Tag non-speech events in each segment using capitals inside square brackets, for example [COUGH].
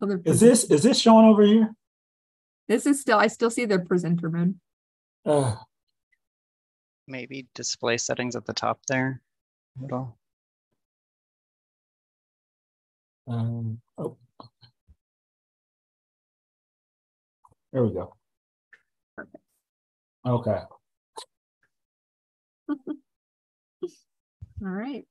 Other Is this is this showing over here? This is still, I still see the presenter mode. Uh, Maybe display settings at the top there. Middle. um, oh. There we go. Okay. [LAUGHS] All right.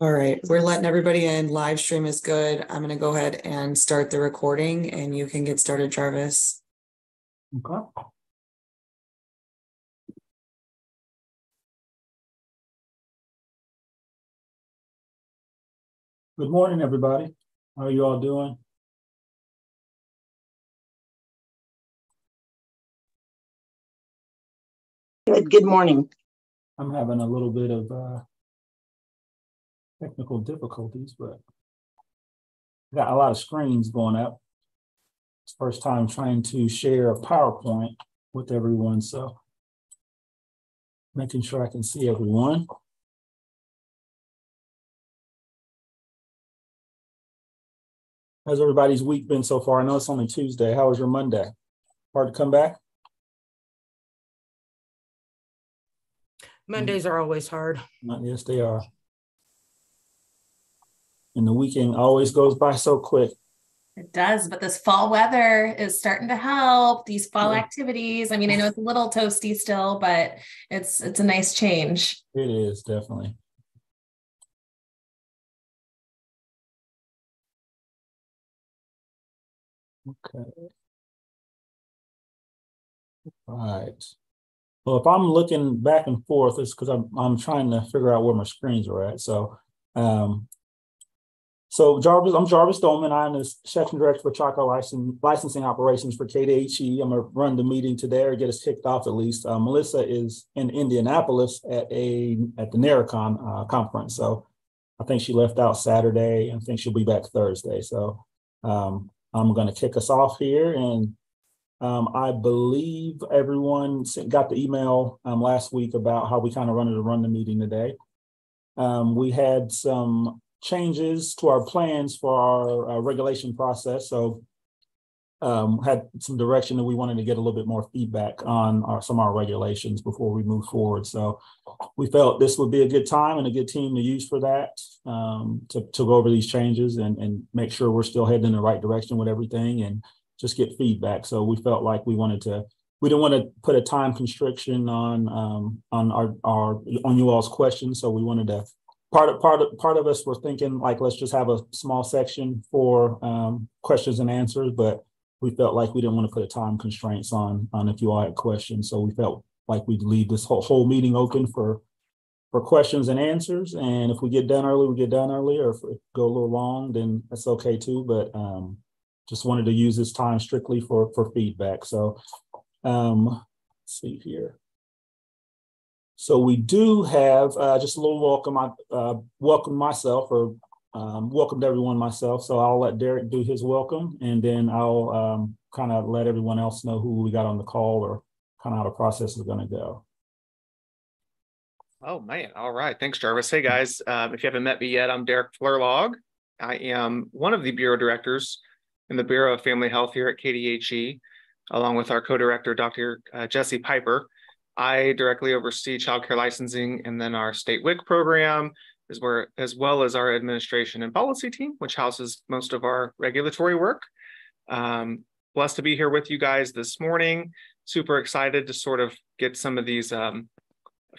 All right, we're letting everybody in. Live stream is good. I'm gonna go ahead and start the recording and you can get started, Jarvis. Okay. Good morning, everybody. How are you all doing? Good, good morning. I'm having a little bit of uh, technical difficulties, but got a lot of screens going up. It's first time trying to share a PowerPoint with everyone, so making sure I can see everyone. How's everybody's week been so far? I know it's only Tuesday. How was your Monday? Hard to come back? Mondays are always hard. Yes, they are. And the weekend always goes by so quick. It does, but this fall weather is starting to help these fall Yeah. activities. I mean, I know it's a little toasty still, but it's it's a nice change. It is definitely. Okay. Right. Well, if I'm looking back and forth, it's because I'm I'm trying to figure out where my screens are at. So, um, so Jarvis, I'm Jarvis Dolman. I'm the section director for Chaco license, licensing operations for KDHE. I'm gonna run the meeting today or get us kicked off at least. Uh, Melissa is in Indianapolis at a at the NARICON uh, conference. So I think she left out Saturday. I think she'll be back Thursday. So um, I'm gonna kick us off here and um, I believe everyone got the email um, last week about how we kind of wanted to run the meeting today. Um, we had some changes to our plans for our uh, regulation process. So um, had some direction that we wanted to get a little bit more feedback on our, some of our regulations before we move forward. So we felt this would be a good time and a good team to use for that um, to, to go over these changes and, and make sure we're still heading in the right direction with everything and just get feedback. So we felt like we wanted to, we didn't want to put a time constriction on um, on our, our on you all's questions. So we wanted to part of part of part of us were thinking like let's just have a small section for um, questions and answers, but we felt like we didn't want to put a time constraints on on if you all had questions. So we felt like we'd leave this whole whole meeting open for for questions and answers. And if we get done early, we get done early, or if we go a little long, then that's okay too. But um, just wanted to use this time strictly for for feedback. So um, let's see here. So we do have uh, just a little welcome. I uh, welcome myself or um, welcomed everyone myself. So I'll let Derek do his welcome, and then I'll um, kind of let everyone else know who we got on the call or kind of how the process is going to go. Oh man. All right. Thanks, Jarvis. Hey guys. Um, if you haven't met me yet, I'm Derek Flerlog. I am one of the bureau directors in the Bureau of Family Health here at KDHE, along with our co-director, Dr. Uh, Jesse Piper. I directly oversee childcare licensing and then our state WIC program, as, where, as well as our administration and policy team, which houses most of our regulatory work. Um, blessed to be here with you guys this morning. Super excited to sort of get some of these um,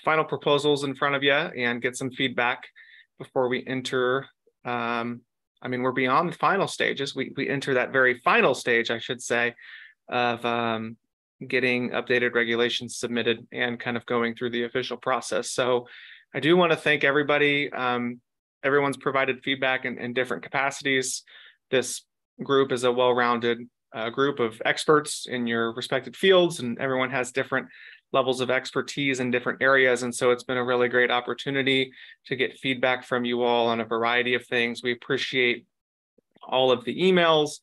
final proposals in front of you and get some feedback before we enter. Um, I mean, we're beyond the final stages. We, we enter that very final stage, I should say, of um, getting updated regulations submitted and kind of going through the official process. So I do want to thank everybody. Um, everyone's provided feedback in, in different capacities. This group is a well-rounded uh, group of experts in your respected fields, and everyone has different levels of expertise in different areas. And so it's been a really great opportunity to get feedback from you all on a variety of things. We appreciate all of the emails,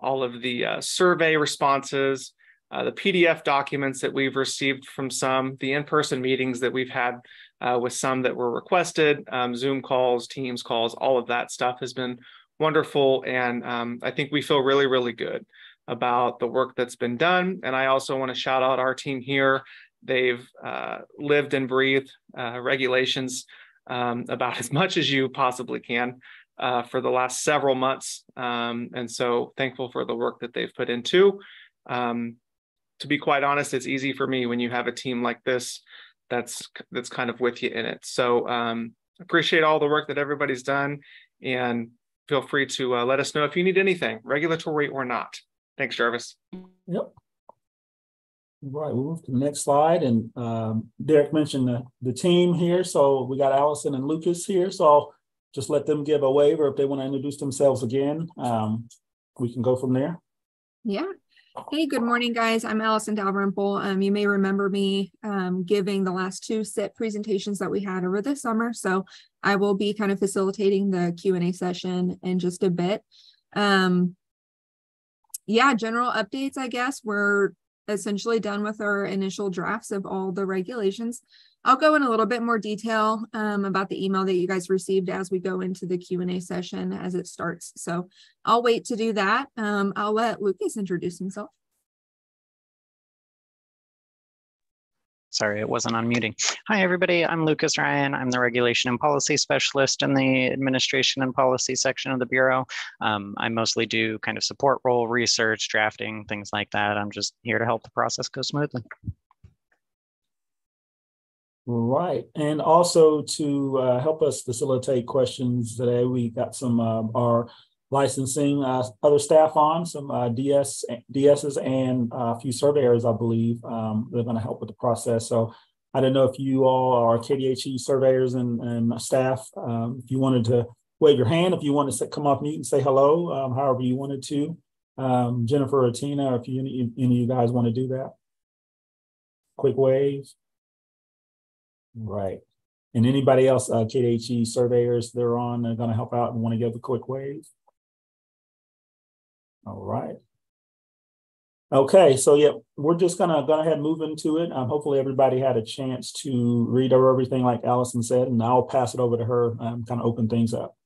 all of the uh, survey responses, uh, the PDF documents that we've received from some, the in-person meetings that we've had uh, with some that were requested, um, Zoom calls, Teams calls, all of that stuff has been wonderful. And um, I think we feel really, really good about the work that's been done. And I also want to shout out our team here. They've uh, lived and breathed uh, regulations um, about [LAUGHS] as much as you possibly can uh, for the last several months. Um, and so thankful for the work that they've put into. Um, to be quite honest, it's easy for me when you have a team like this that's that's kind of with you in it. So um, appreciate all the work that everybody's done, and feel free to uh, let us know if you need anything, regulatory or not. Thanks, Jarvis. Yep. Right, we'll move to the next slide. And um, Derek mentioned the, the team here. So we got Allison and Lucas here. So I'll just let them give a waiver if they want to introduce themselves again. Um, we can go from there. Yeah. Hey, good morning, guys. I'm Allison Dalrymple. Um, you may remember me um, giving the last two SIT presentations that we had over the summer. So I will be kind of facilitating the Q&A session in just a bit. Um, yeah, general updates, I guess. We're essentially done with our initial drafts of all the regulations. I'll go in a little bit more detail um, about the email that you guys received as we go into the Q&A session as it starts. So I'll wait to do that. Um, I'll let Lucas introduce himself. Sorry, it wasn't unmuting. Hi, everybody. I'm Lucas Ryan. I'm the Regulation and Policy Specialist in the Administration and Policy section of the Bureau. Um, I mostly do kind of support role, research, drafting, things like that. I'm just here to help the process go smoothly. Right. And also to uh, help us facilitate questions today, we got some uh, our licensing uh, other staff on, some uh, DS, DSs and uh, a few surveyors, I believe. Um, they're going to help with the process. So I don't know if you all are KDHE surveyors and, and staff. Um, if you wanted to wave your hand, if you want to come off mute and say hello, um, however you wanted to. Um, Jennifer or Tina, if you, any, any of you guys want to do that. Quick wave. Right. And anybody else, uh, KDHE surveyors, they're on, they're going to help out and want to give a quick wave. All right. Okay, so yeah, we're just gonna go ahead and move into it. Um, hopefully everybody had a chance to read over everything like Allison said, and I'll pass it over to her and kind of open things up.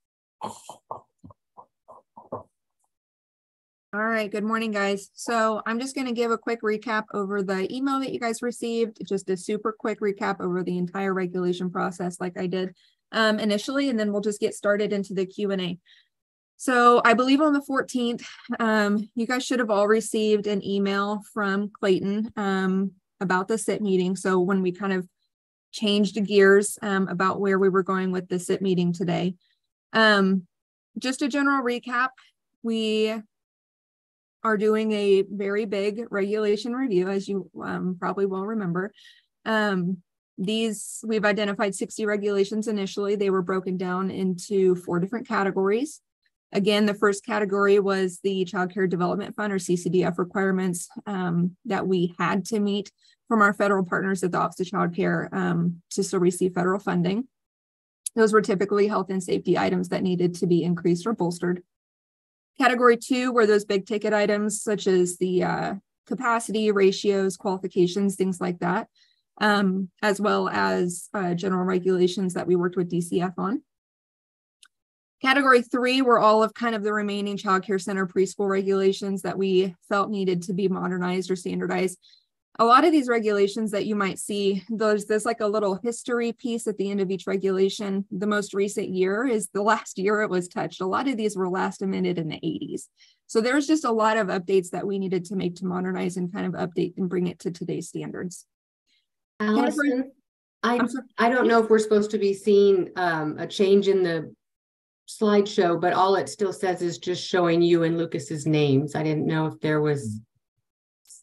All right, good morning, guys. So I'm just going to give a quick recap over the email that you guys received, just a super quick recap over the entire regulation process like I did um, initially, and then we'll just get started into the Q&A. So I believe on the 14th, um, you guys should have all received an email from Clayton um, about the SIT meeting. So when we kind of changed gears um, about where we were going with the SIT meeting today. Um, just a general recap, we are doing a very big regulation review, as you um, probably will remember. Um, these, we've identified 60 regulations initially. They were broken down into four different categories. Again, the first category was the Child Care Development Fund or CCDF requirements um, that we had to meet from our federal partners at the Office of Child Care um, to still receive federal funding. Those were typically health and safety items that needed to be increased or bolstered. Category two were those big ticket items such as the uh, capacity, ratios, qualifications, things like that, um, as well as uh, general regulations that we worked with DCF on. Category three were all of kind of the remaining childcare center preschool regulations that we felt needed to be modernized or standardized a lot of these regulations that you might see, there's, there's like a little history piece at the end of each regulation. The most recent year is the last year it was touched. A lot of these were last amended in the 80s. So there's just a lot of updates that we needed to make to modernize and kind of update and bring it to today's standards. Allison, I, I don't know if we're supposed to be seeing um, a change in the slideshow, but all it still says is just showing you and Lucas's names. I didn't know if there was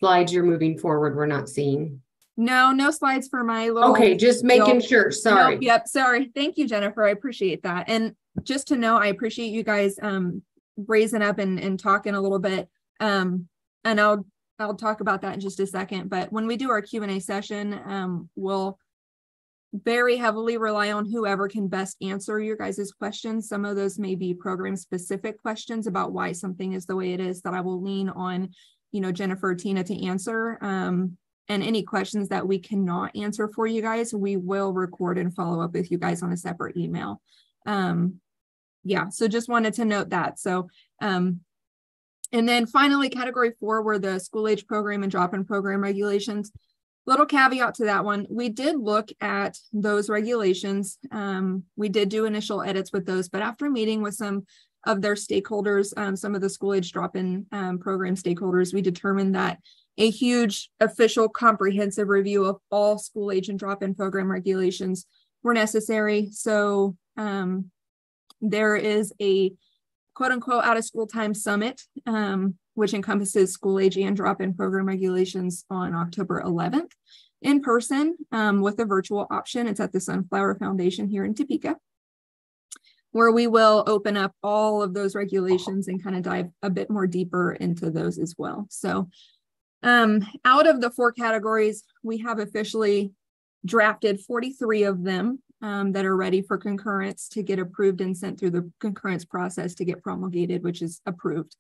slides you're moving forward we're not seeing. No, no slides for my little. Okay, just making nope. sure. Sorry. Nope, yep. Sorry. Thank you, Jennifer. I appreciate that. And just to know, I appreciate you guys um raising up and, and talking a little bit. Um, and I'll I'll talk about that in just a second. But when we do our Q and A session, um, we'll very heavily rely on whoever can best answer your guys' questions. Some of those may be program specific questions about why something is the way it is that I will lean on, you know, Jennifer Tina to answer. Um, and any questions that we cannot answer for you guys, we will record and follow up with you guys on a separate email. Um, yeah, so just wanted to note that. So, um, and then finally, category four were the school age program and drop in program regulations little caveat to that one we did look at those regulations um, we did do initial edits with those but after meeting with some of their stakeholders um, some of the school age drop-in um, program stakeholders we determined that a huge official comprehensive review of all school age and drop-in program regulations were necessary so um, there is a quote unquote out of school time summit um, which encompasses school age and drop-in program regulations on October 11th in person um, with a virtual option. It's at the Sunflower Foundation here in Topeka, where we will open up all of those regulations and kind of dive a bit more deeper into those as well. So um, out of the four categories, we have officially drafted 43 of them um, that are ready for concurrence to get approved and sent through the concurrence process to get promulgated, which is approved.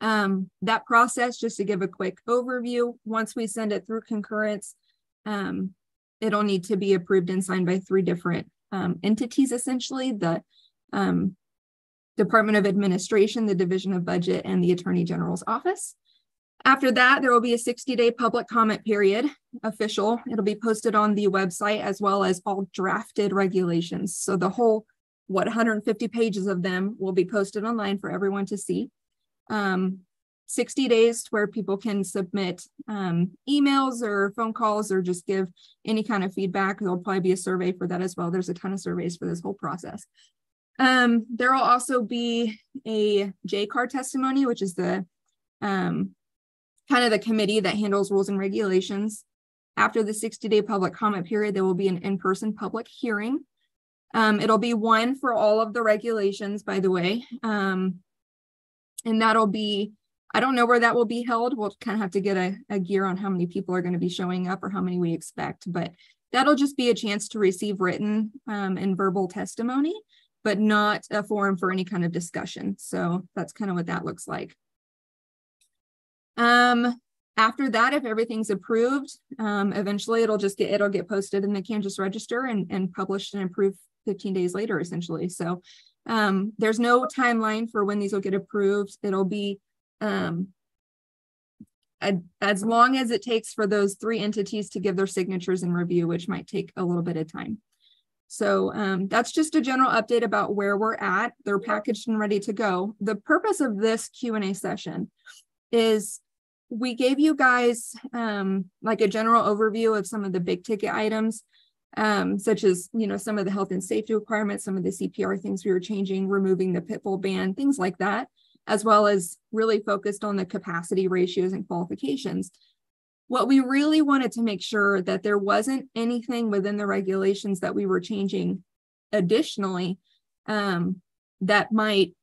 Um, that process, just to give a quick overview, once we send it through concurrence, um, it'll need to be approved and signed by three different um, entities, essentially the um, Department of Administration, the Division of Budget, and the Attorney General's Office. After that, there will be a 60 day public comment period, official. It'll be posted on the website as well as all drafted regulations. So the whole, what 150 pages of them will be posted online for everyone to see um, 60 days where people can submit um, emails or phone calls or just give any kind of feedback. There'll probably be a survey for that as well. There's a ton of surveys for this whole process. Um, there will also be a JCAR testimony, which is the um, kind of the committee that handles rules and regulations. After the 60 day public comment period, there will be an in person public hearing. Um, it'll be one for all of the regulations, by the way. Um, and that'll be I don't know where that will be held. We'll kind of have to get a, a gear on how many people are going to be showing up or how many we expect, but that'll just be a chance to receive written um, and verbal testimony, but not a forum for any kind of discussion. So that's kind of what that looks like. Um, after that, if everything's approved, um, eventually it'll just get it'll get posted in the Kansas Register and, and published and approved 15 days later, essentially. So um, there's no timeline for when these will get approved. It'll be um, a, as long as it takes for those three entities to give their signatures and review, which might take a little bit of time. So um, that's just a general update about where we're at. They're packaged and ready to go. The purpose of this Q&A session is we gave you guys um, like a general overview of some of the big ticket items um, such as you know some of the health and safety requirements, some of the CPR things we were changing, removing the pit bull ban, things like that, as well as really focused on the capacity ratios and qualifications. What we really wanted to make sure that there wasn't anything within the regulations that we were changing additionally um, that might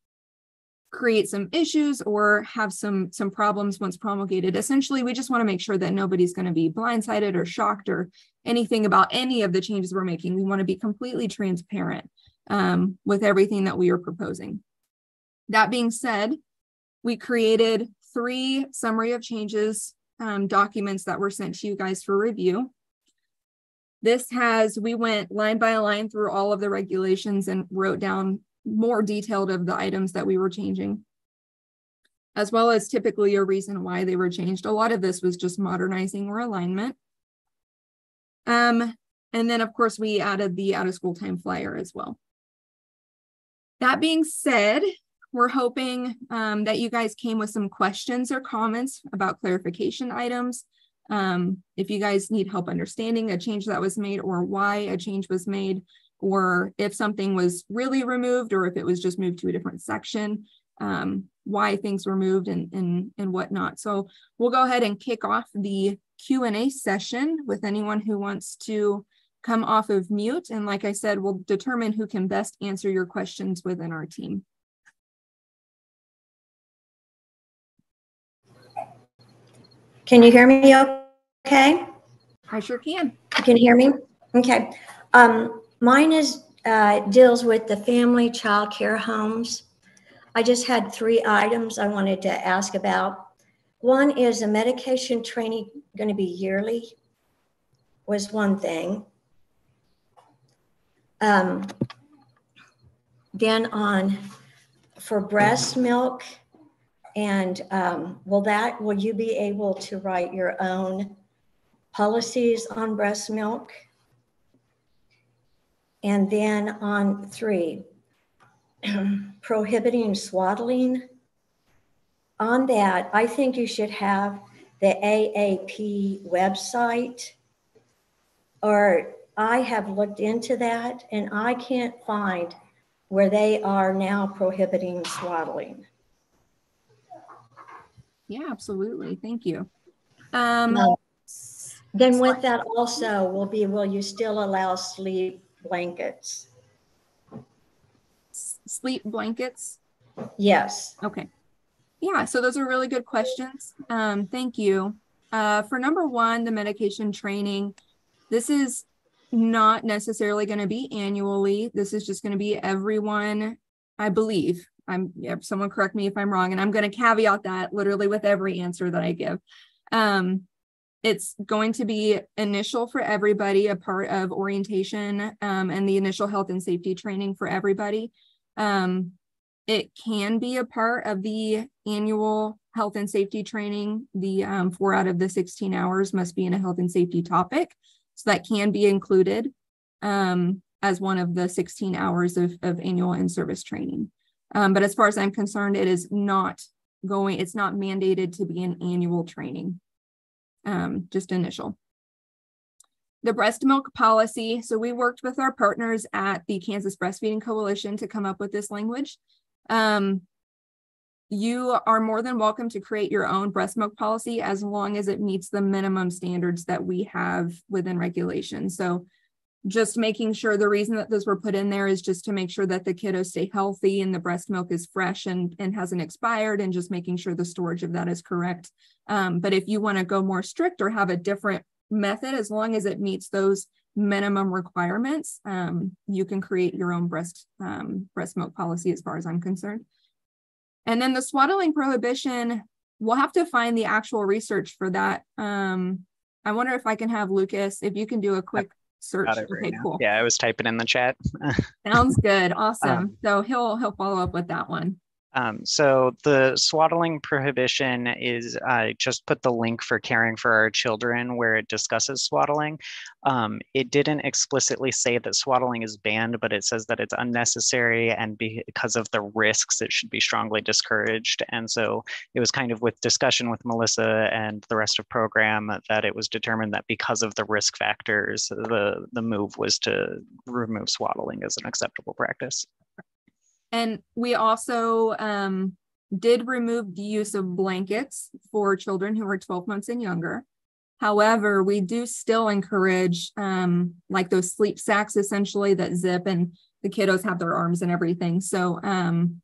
create some issues or have some some problems once promulgated. Essentially we just want to make sure that nobody's going to be blindsided or shocked or anything about any of the changes we're making. We want to be completely transparent um, with everything that we are proposing. That being said we created three summary of changes um, documents that were sent to you guys for review this has we went line by line through all of the regulations and wrote down more detailed of the items that we were changing, as well as typically a reason why they were changed. A lot of this was just modernizing or alignment. Um, and then, of course, we added the out of school time flyer as well. That being said, we're hoping um, that you guys came with some questions or comments about clarification items. Um, if you guys need help understanding a change that was made or why a change was made, or if something was really removed or if it was just moved to a different section, um, why things were moved and, and, and whatnot. So we'll go ahead and kick off the Q&A session with anyone who wants to come off of mute. And like I said, we'll determine who can best answer your questions within our team. Can you hear me okay? I sure can. You can hear me? Okay. Um, mine is, uh, deals with the family child care homes. I just had three items I wanted to ask about. One is a medication training going to be yearly was one thing. Um, then on for breast milk, and um, will that will you be able to write your own policies on breast milk? And then on three, [CLEARS THROAT] prohibiting swaddling. On that, I think you should have the AAP website, or I have looked into that and I can't find where they are now prohibiting swaddling. Yeah, absolutely. Thank you. Um, then with that also will be, will you still allow sleep blankets? Sleep blankets? Yes. Okay. Yeah, so those are really good questions. Um, thank you. Uh, for number one, the medication training, this is not necessarily going to be annually. This is just going to be everyone, I believe. I'm yeah, someone correct me if I'm wrong, and I'm going to caveat that literally with every answer that I give. Um, it's going to be initial for everybody, a part of orientation um, and the initial health and safety training for everybody. Um, it can be a part of the annual health and safety training. The um, four out of the 16 hours must be in a health and safety topic. So that can be included um, as one of the 16 hours of, of annual in-service training. Um, but as far as I'm concerned, it is not going, it's not mandated to be an annual training, um, just initial. The breast milk policy. So we worked with our partners at the Kansas Breastfeeding Coalition to come up with this language. Um, you are more than welcome to create your own breast milk policy as long as it meets the minimum standards that we have within regulation. So just making sure the reason that those were put in there is just to make sure that the kiddos stay healthy and the breast milk is fresh and, and hasn't expired and just making sure the storage of that is correct. Um, but if you want to go more strict or have a different method, as long as it meets those minimum requirements, um, you can create your own breast um, breast milk policy as far as I'm concerned. And then the swaddling prohibition, we'll have to find the actual research for that. Um, I wonder if I can have Lucas, if you can do a quick search. Right okay, now. cool. Yeah, I was typing in the chat. [LAUGHS] Sounds good. Awesome. Um, so he'll he'll follow up with that one. Um, so the swaddling prohibition is I just put the link for caring for our children where it discusses swaddling. Um, it didn't explicitly say that swaddling is banned, but it says that it's unnecessary and because of the risks, it should be strongly discouraged. And so it was kind of with discussion with Melissa and the rest of program that it was determined that because of the risk factors, the, the move was to remove swaddling as an acceptable practice. And we also um, did remove the use of blankets for children who are 12 months and younger. However, we do still encourage um, like those sleep sacks essentially that zip and the kiddos have their arms and everything. So, um,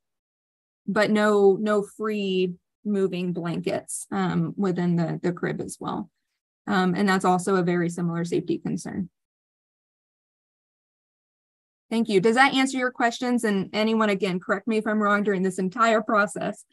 but no, no free moving blankets um, within the, the crib as well. Um, and that's also a very similar safety concern. Thank you. Does that answer your questions? And anyone, again, correct me if I'm wrong during this entire process.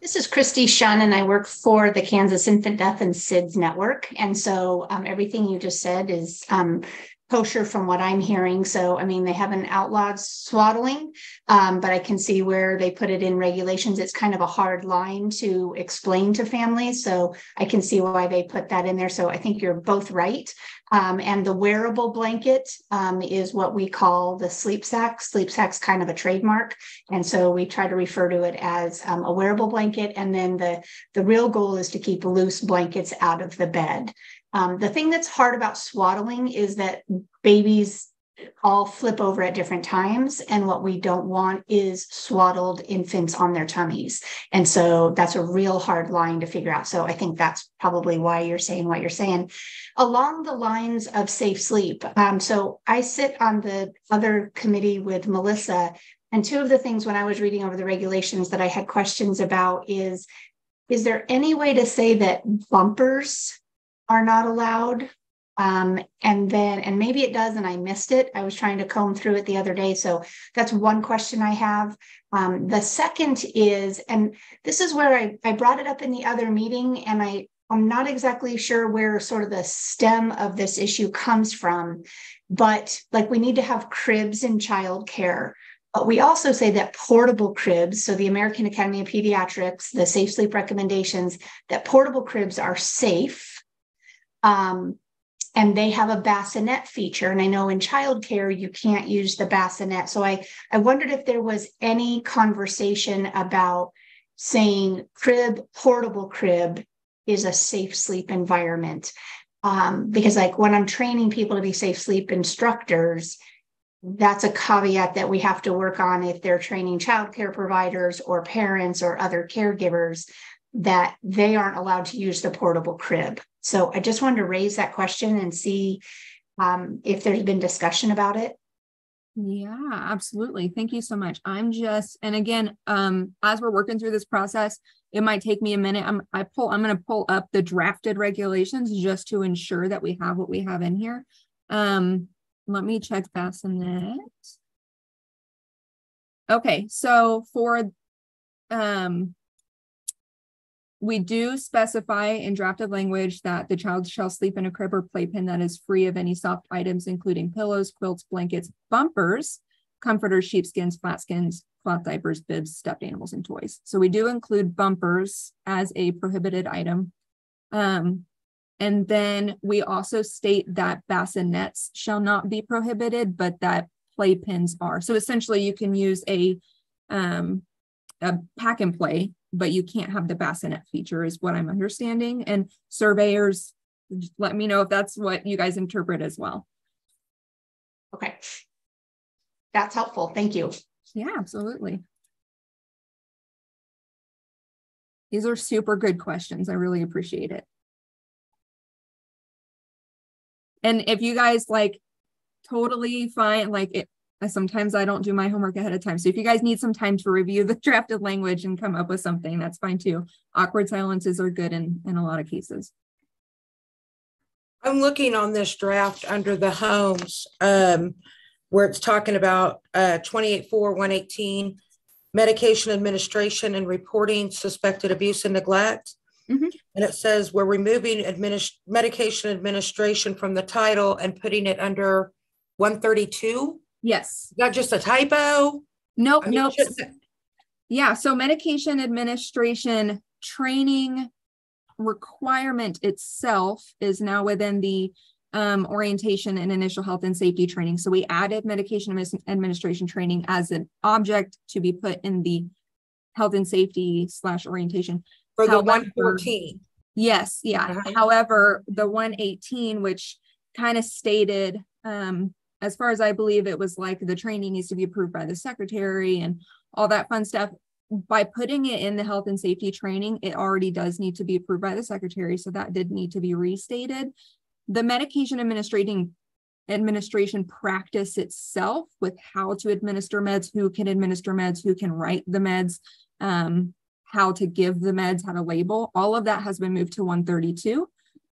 This is Christy Schunn, and I work for the Kansas Infant Death and SIDS Network. And so um, everything you just said is um, kosher from what I'm hearing. So, I mean, they haven't outlawed swaddling, um, but I can see where they put it in regulations. It's kind of a hard line to explain to families. So, I can see why they put that in there. So, I think you're both right. Um, and the wearable blanket um, is what we call the sleep sack. Sleep sack's kind of a trademark, and so we try to refer to it as um, a wearable blanket. And then the the real goal is to keep loose blankets out of the bed. Um, the thing that's hard about swaddling is that babies all flip over at different times. And what we don't want is swaddled infants on their tummies. And so that's a real hard line to figure out. So I think that's probably why you're saying what you're saying. Along the lines of safe sleep. Um, so I sit on the other committee with Melissa. And two of the things when I was reading over the regulations that I had questions about is is there any way to say that bumpers are not allowed. Um, and then, and maybe it does, and I missed it. I was trying to comb through it the other day. So that's one question I have. Um, the second is, and this is where I, I brought it up in the other meeting, and I, I'm not exactly sure where sort of the stem of this issue comes from, but like we need to have cribs in childcare. But we also say that portable cribs, so the American Academy of Pediatrics, the safe sleep recommendations, that portable cribs are safe. Um, and they have a bassinet feature. And I know in childcare you can't use the bassinet. So I, I wondered if there was any conversation about saying crib, portable crib is a safe sleep environment. Um, because like when I'm training people to be safe sleep instructors, that's a caveat that we have to work on if they're training childcare providers or parents or other caregivers that they aren't allowed to use the portable crib. So I just wanted to raise that question and see um, if there's been discussion about it. Yeah, absolutely. Thank you so much. I'm just, and again, um, as we're working through this process, it might take me a minute. I'm I pull, I'm going to pull up the drafted regulations just to ensure that we have what we have in here. Um, let me check bassinet. Okay, so for um we do specify in drafted language that the child shall sleep in a crib or playpen that is free of any soft items, including pillows, quilts, blankets, bumpers, comforters, sheepskins, flatskins, cloth diapers, bibs, stuffed animals, and toys. So we do include bumpers as a prohibited item. Um, and then we also state that bassinets shall not be prohibited, but that playpens are. So essentially you can use a, um, a pack and play, but you can't have the bassinet feature is what I'm understanding. And surveyors, let me know if that's what you guys interpret as well. Okay. That's helpful. Thank you. Yeah, absolutely. These are super good questions. I really appreciate it. And if you guys like totally fine, like it, sometimes I don't do my homework ahead of time. So if you guys need some time to review the [LAUGHS] drafted language and come up with something, that's fine too. Awkward silences are good in, in a lot of cases. I'm looking on this draft under the homes um, where it's talking about uh, 284 118 medication administration and reporting suspected abuse and neglect. Mm-hmm. And it says we're removing administ- medication administration from the title and putting it under 132. Yes. Is that just a typo? Nope. I mean, nope. Just... Yeah. So medication administration training requirement itself is now within the um, orientation and initial health and safety training. So we added medication administration training as an object to be put in the health and safety slash orientation for the 114. Yes, yeah. Uh-huh. However, the 118, which kind of stated, um, as far as I believe, it was like the training needs to be approved by the secretary and all that fun stuff. By putting it in the health and safety training, it already does need to be approved by the secretary. So that did need to be restated. The medication administrating administration practice itself with how to administer meds, who can administer meds, who can write the meds, um, how to give the meds, how to label, all of that has been moved to 132,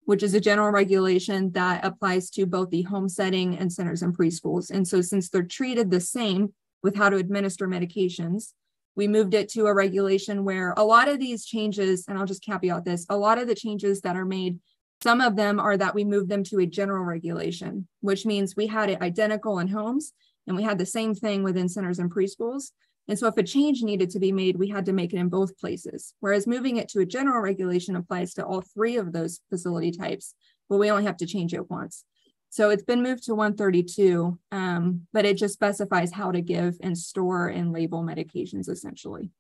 which is a general regulation that applies to both the home setting and centers and preschools. And so since they're treated the same with how to administer medications, we moved it to a regulation where a lot of these changes, and I'll just caveat this, a lot of the changes that are made, some of them are that we moved them to a general regulation, which means we had it identical in homes and we had the same thing within centers and preschools. And so if a change needed to be made, we had to make it in both places. Whereas moving it to a general regulation applies to all three of those facility types, but we only have to change it once. So it's been moved to 132, um, but it just specifies how to give and store and label medications essentially.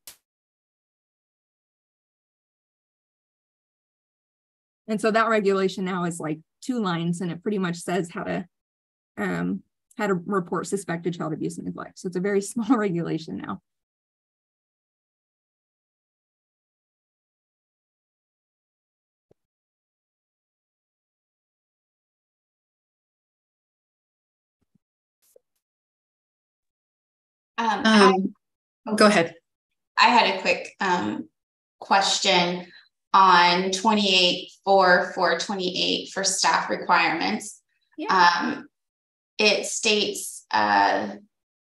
And so that regulation now is like two lines and it pretty much says how to um, how to report suspected child abuse and neglect. So it's a very [LAUGHS] small regulation now. Um, um I, go ahead. I had a quick um, question. on 28 for 428 for staff requirements. Yeah. Um, it states uh,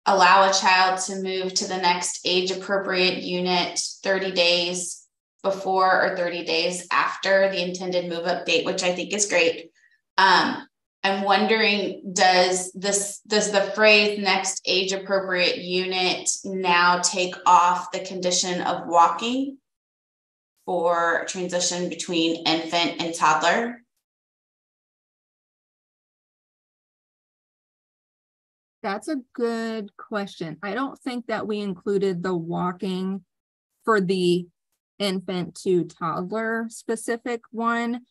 allow a child to move to the next age appropriate unit 30 days before or 30 days after the intended move up date, which I think is great. Um, I'm wondering, does this does the phrase next age appropriate unit now take off the condition of walking for transition between infant and toddler? That's a good question. I don't think that we included the walking for the infant to toddler specific one.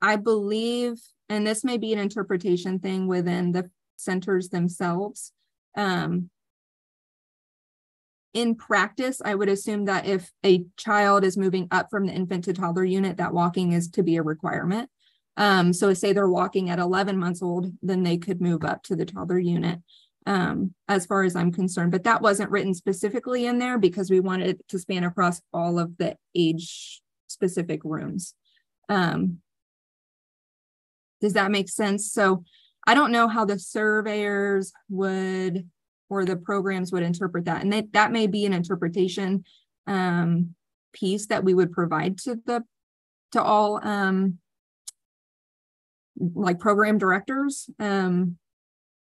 I believe, and this may be an interpretation thing within the centers themselves. Um, in practice, I would assume that if a child is moving up from the infant to toddler unit, that walking is to be a requirement. Um, so say they're walking at 11 months old, then they could move up to the toddler unit. Um, as far as I'm concerned, but that wasn't written specifically in there because we wanted it to span across all of the age specific rooms. Um, does that make sense? So I don't know how the surveyors would or the programs would interpret that. And that, that may be an interpretation um, piece that we would provide to the to all um, like program directors um,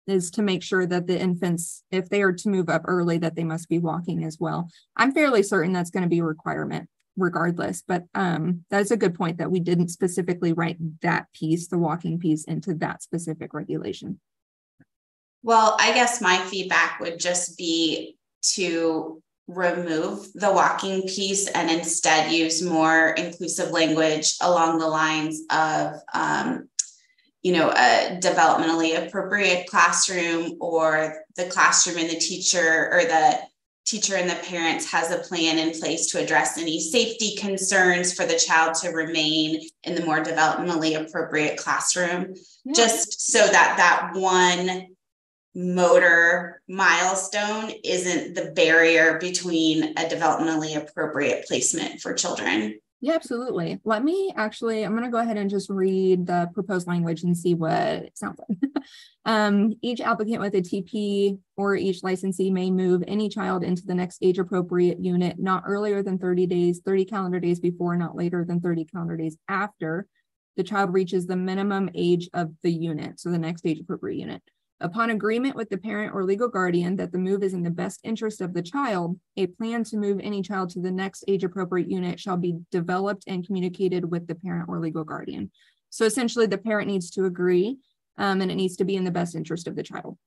is to make sure that the infants, if they are to move up early, that they must be walking as well. I'm fairly certain that's going to be a requirement regardless, but um, that's a good point that we didn't specifically write that piece, the walking piece, into that specific regulation. Well, I guess my feedback would just be to remove the walking piece and instead use more inclusive language along the lines of um, you know, a developmentally appropriate classroom or the classroom and the teacher or the teacher and the parents has a plan in place to address any safety concerns for the child to remain in the more developmentally appropriate classroom yeah. just so that that one motor milestone isn't the barrier between a developmentally appropriate placement for children yeah, absolutely. Let me actually, I'm going to go ahead and just read the proposed language and see what it sounds like. [LAUGHS] um, each applicant with a TP or each licensee may move any child into the next age appropriate unit not earlier than 30 days, 30 calendar days before, not later than 30 calendar days after the child reaches the minimum age of the unit. So the next age appropriate unit. Upon agreement with the parent or legal guardian that the move is in the best interest of the child, a plan to move any child to the next age appropriate unit shall be developed and communicated with the parent or legal guardian. So essentially, the parent needs to agree um, and it needs to be in the best interest of the child.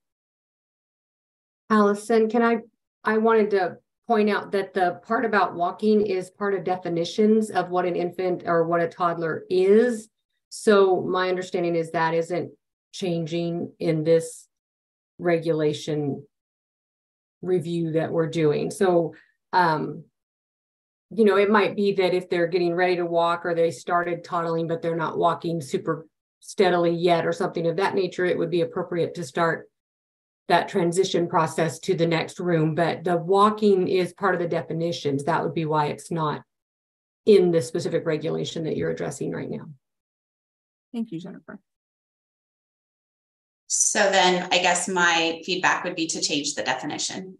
Allison, can I? I wanted to point out that the part about walking is part of definitions of what an infant or what a toddler is. So my understanding is that isn't changing in this regulation review that we're doing. So, um, you know, it might be that if they're getting ready to walk or they started toddling, but they're not walking super steadily yet or something of that nature, it would be appropriate to start that transition process to the next room. But the walking is part of the definitions. That would be why it's not in the specific regulation that you're addressing right now. Thank you, Jennifer. So then I guess my feedback would be to change the definition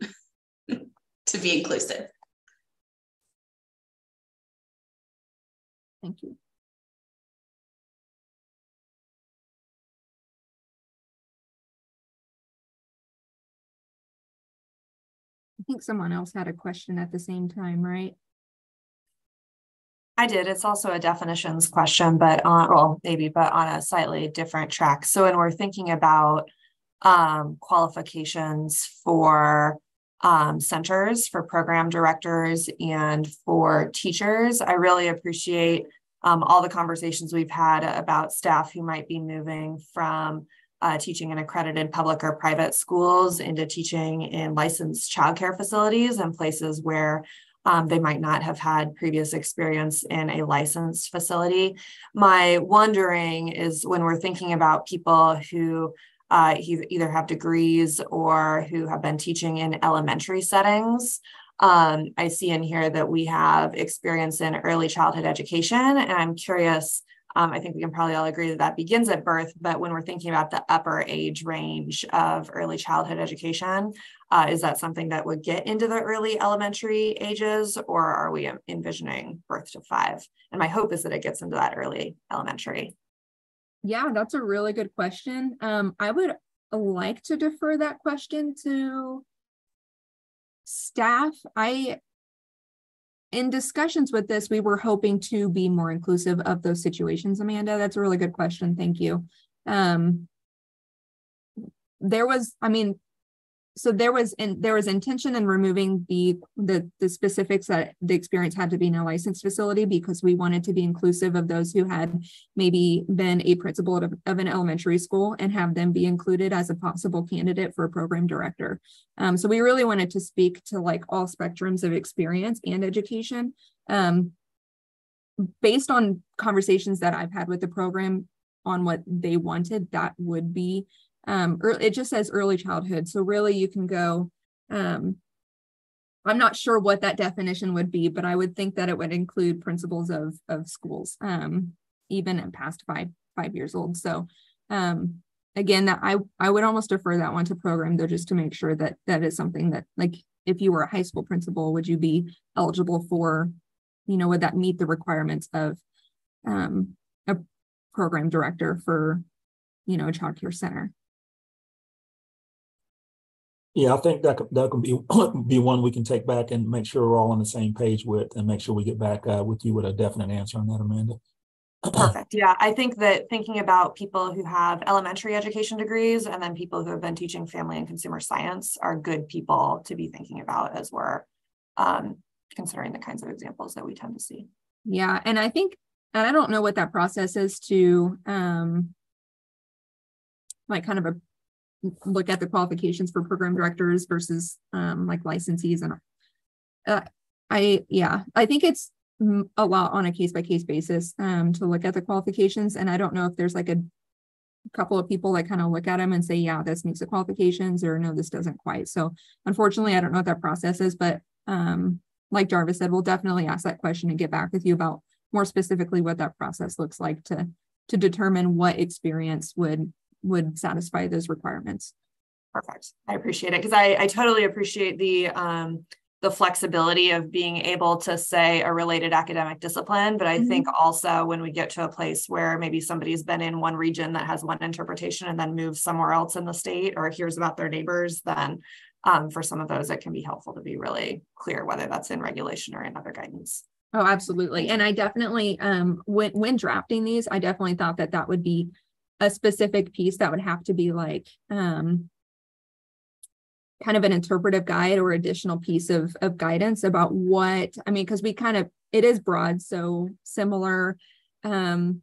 [LAUGHS] to be inclusive. Thank you. I think someone else had a question at the same time, right? I did. It's also a definitions question, but on well, maybe, but on a slightly different track. So when we're thinking about um, qualifications for um, centers, for program directors, and for teachers, I really appreciate um, all the conversations we've had about staff who might be moving from uh, teaching in accredited public or private schools into teaching in licensed childcare facilities and places where um, they might not have had previous experience in a licensed facility. My wondering is when we're thinking about people who uh, either have degrees or who have been teaching in elementary settings, Um, I see in here that we have experience in early childhood education, and I'm curious. Um, I think we can probably all agree that that begins at birth, but when we're thinking about the upper age range of early childhood education, uh, is that something that would get into the early elementary ages, or are we envisioning birth to five? And my hope is that it gets into that early elementary. Yeah, that's a really good question. Um, I would like to defer that question to staff. I, in discussions with this, we were hoping to be more inclusive of those situations, Amanda. That's a really good question. Thank you. Um, there was, I mean, so there was in there was intention in removing the the the specifics that the experience had to be in a licensed facility because we wanted to be inclusive of those who had maybe been a principal of, of an elementary school and have them be included as a possible candidate for a program director. Um, so we really wanted to speak to like all spectrums of experience and education. Um, based on conversations that i've had with the program on what they wanted that would be um, it just says early childhood. So really you can go, um, I'm not sure what that definition would be, but I would think that it would include principals of, of schools, um, even at past five, five years old. So um, again, that I, I would almost defer that one to program though, just to make sure that that is something that like, if you were a high school principal, would you be eligible for, you know, would that meet the requirements of um, a program director for, you know, a child care center? Yeah, I think that could, that could be [CLEARS THROAT] be one we can take back and make sure we're all on the same page with, and make sure we get back uh, with you with a definite answer on that, Amanda. [CLEARS THROAT] Perfect. Yeah, I think that thinking about people who have elementary education degrees and then people who have been teaching family and consumer science are good people to be thinking about as we're um, considering the kinds of examples that we tend to see. Yeah, and I think, and I don't know what that process is to um, like kind of a look at the qualifications for program directors versus um, like licensees and uh, I yeah I think it's a lot on a case by case basis um, to look at the qualifications. And I don't know if there's like a couple of people that kind of look at them and say yeah this meets the qualifications or no this doesn't quite. So unfortunately I don't know what that process is but um, like Jarvis said we'll definitely ask that question and get back with you about more specifically what that process looks like to to determine what experience would would satisfy those requirements. Perfect. I appreciate it because I, I totally appreciate the um, the flexibility of being able to say a related academic discipline. But I mm-hmm. think also when we get to a place where maybe somebody's been in one region that has one interpretation and then moves somewhere else in the state or hears about their neighbors, then um, for some of those, it can be helpful to be really clear whether that's in regulation or in other guidance. Oh, absolutely. And I definitely, um, when when drafting these, I definitely thought that that would be a specific piece that would have to be like um, kind of an interpretive guide or additional piece of, of guidance about what i mean because we kind of it is broad so similar um,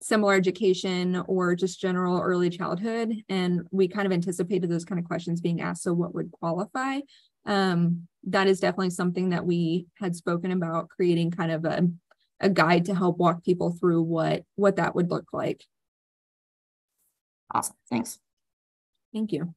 similar education or just general early childhood and we kind of anticipated those kind of questions being asked so what would qualify? Um, that is definitely something that we had spoken about creating kind of a, a guide to help walk people through what what that would look like Awesome. Thanks. Thank you.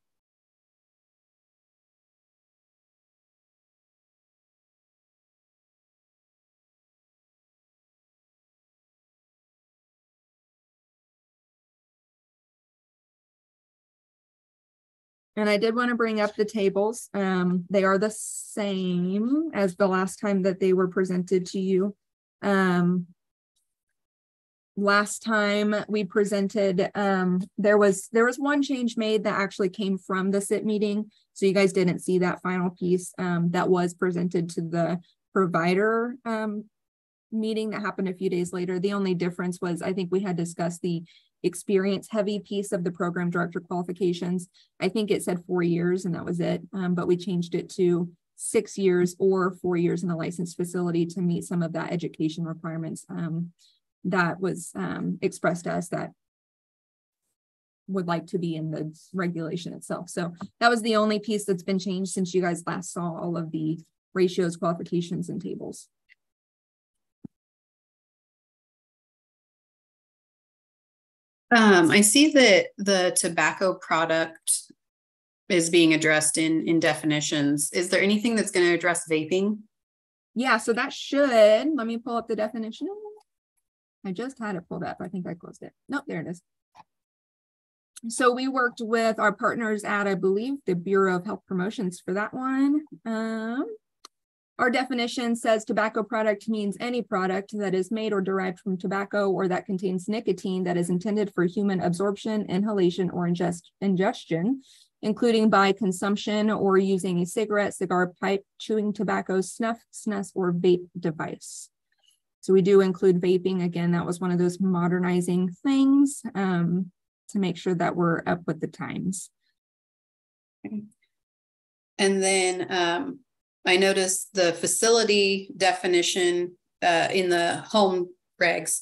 And I did want to bring up the tables. Um, they are the same as the last time that they were presented to you. Um, last time we presented um there was there was one change made that actually came from the sit meeting. So you guys didn't see that final piece um that was presented to the provider um meeting that happened a few days later. The only difference was i think we had discussed the experience heavy piece of the program director qualifications. I think it said four years and that was it um, but we changed it to six years or four years in a licensed facility to meet some of that education requirements um, that was um, expressed to us that would like to be in the regulation itself. So that was the only piece that's been changed since you guys last saw all of the ratios, qualifications, and tables. Um, I see that the tobacco product is being addressed in in definitions. Is there anything that's going to address vaping? Yeah, so that should, let me pull up the definition. I just had it pulled up. I think I closed it. Nope, there it is. So we worked with our partners at, I believe, the Bureau of Health Promotions for that one. Um, our definition says tobacco product means any product that is made or derived from tobacco or that contains nicotine that is intended for human absorption, inhalation, or ingest ingestion including by consumption or using a cigarette, cigar pipe, chewing tobacco, snuff, snus, or vape device. So we do include vaping. Again, that was one of those modernizing things um, to make sure that we're up with the times. And then um, I noticed the facility definition uh, in the home regs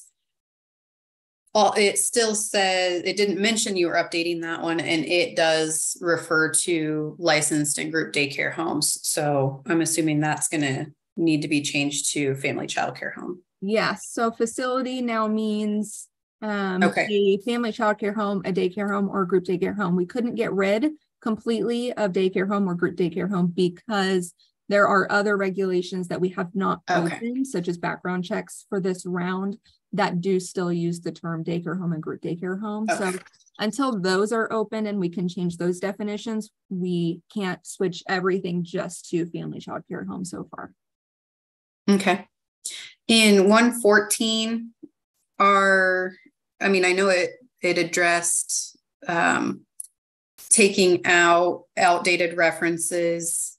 all it still says it didn't mention you were updating that one and it does refer to licensed and group daycare homes so i'm assuming that's going to need to be changed to family child care home yes so facility now means um okay. a family child care home a daycare home or a group daycare home we couldn't get rid completely of daycare home or group daycare home because there are other regulations that we have not okay. opened, such as background checks for this round that do still use the term daycare home and group daycare home. Okay. So until those are open and we can change those definitions, we can't switch everything just to family child care home so far. Okay. In 114, are I mean, I know it it addressed um, taking out outdated references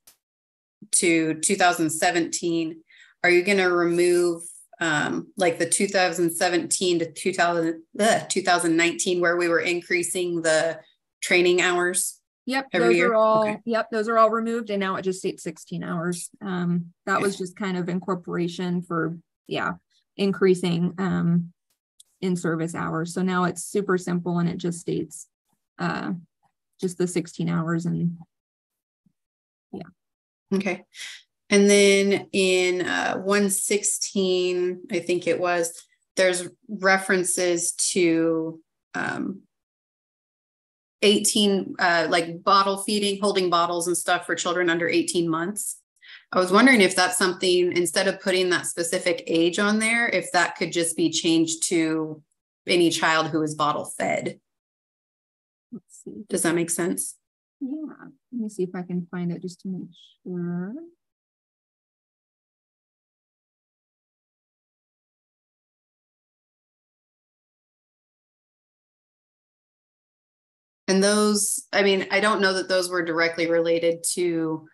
to 2017. Are you going to remove um, like the 2017 to 2000, uh, 2019 where we were increasing the training hours yep every those year? are all Okay. yep those are all removed and now it just states 16 hours um that was just kind of incorporation for yeah increasing um in service hours so now it's super simple and it just states uh just the 16 hours and yeah Okay. And then in uh, 116, I think it was, there's references to um, 18, uh, like bottle feeding, holding bottles and stuff for children under 18 months. I was wondering if that's something, instead of putting that specific age on there, if that could just be changed to any child who is bottle fed. let's see Does that make sense? yeah let me see if i can find it just to make sure And those, I mean, I don't know that those were directly related to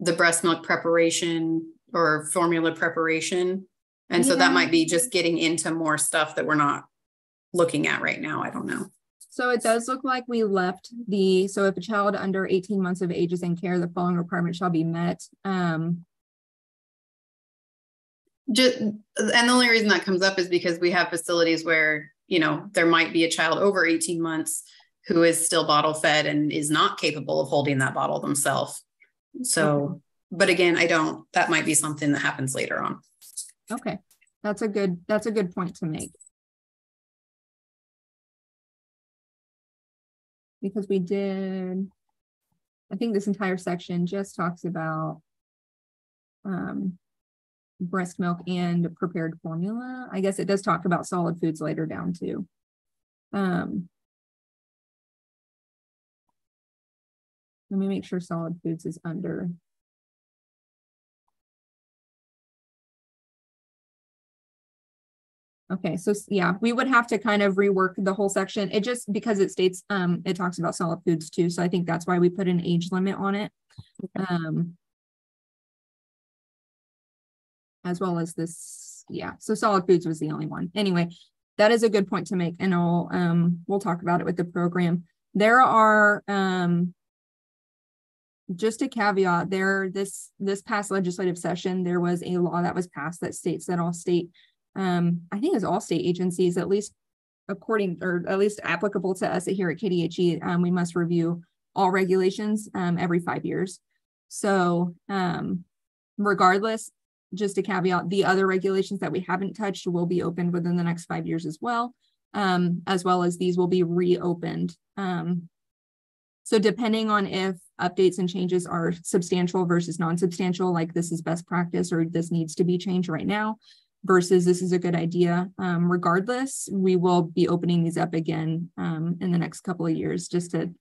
the breast milk preparation or formula preparation. And so that might be just getting into more stuff that we're not looking at right now. I don't know. So it does look like we left the, so if a child under 18 months of age is in care, the following requirements shall be met. Um, Just, and the only reason that comes up is because we have facilities where, you know, there might be a child over 18 months who is still bottle fed and is not capable of holding that bottle themselves. So, but again, I don't, that might be something that happens later on. okay, that's a good, that's a good point to make. Because we did, I think this entire section just talks about um, breast milk and prepared formula. I guess it does talk about solid foods later down too. Um, let me make sure solid foods is under. Okay, so yeah, we would have to kind of rework the whole section. It just because it states um it talks about solid foods too. So I think that's why we put an age limit on it. Um as well as this, yeah. So solid foods was the only one. Anyway, that is a good point to make, and I'll um we'll talk about it with the program. There are um just a caveat there this this past legislative session there was a law that was passed that states that all state um i think it's all state agencies at least according or at least applicable to us here at kdhe um, we must review all regulations um, every five years. So um regardless just a caveat the other regulations that we haven't touched will be opened within the next five years as well um as well as these will be reopened um so depending on if updates and changes are substantial versus non-substantial, like this is best practice or this needs to be changed right now versus this is a good idea. Um, regardless, we will be opening these up again um, in the next couple of years just to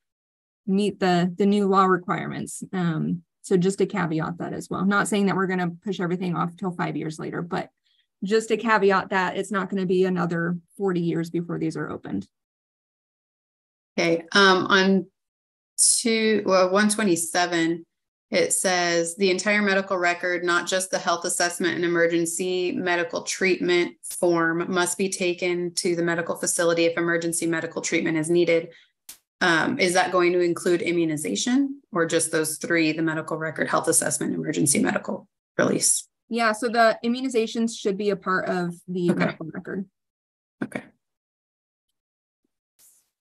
meet the, the new law requirements. Um, so just to caveat that as well. I'm not saying that we're going to push everything off till five years later, but just to caveat that it's not going to be another 40 years before these are opened. Okay, um, on two, well, one twenty-seven, it says the entire medical record, not just the health assessment and emergency medical treatment form must be taken to the medical facility if emergency medical treatment is needed. Um, is that going to include immunization or just those three, the medical record, health assessment, emergency medical release? Yeah, so the immunizations should be a part of the Okay. medical record. Okay.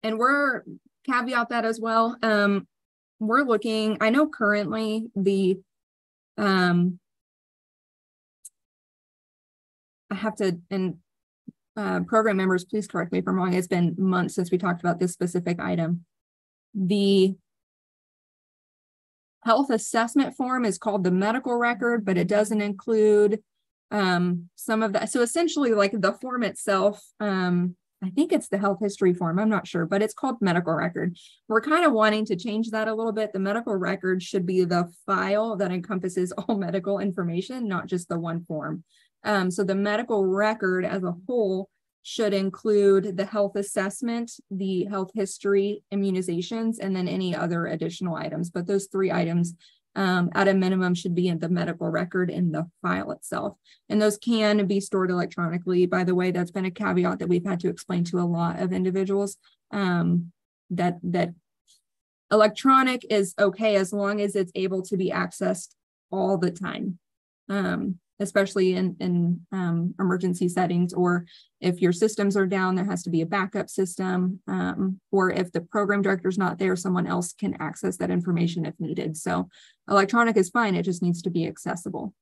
And we're caveat that as well. Um, we're looking, I know currently the um I have to and uh, program members, please correct me if I'm wrong. It's been months since we talked about this specific item. The health assessment form is called the medical record, but it doesn't include um, some of that. So essentially, like the form itself, um, I think it's the health history form. I'm not sure, but it's called medical record. We're kind of wanting to change that a little bit. The medical record should be the file that encompasses [LAUGHS] all medical information, not just the one form. Um, so the medical record as a whole should include the health assessment, the health history, immunizations, and then any other additional items. But those three items um, at a minimum should be in the medical record in the file itself. And those can be stored electronically. By the way, that's been a caveat that we've had to explain to a lot of individuals um, that that electronic is okay as long as it's able to be accessed all the time. Um, especially in, in um, emergency settings, or if your systems are down, there has to be a backup system, um, or if the program director is not there, someone else can access that information if needed. So electronic is fine, it just needs to be accessible.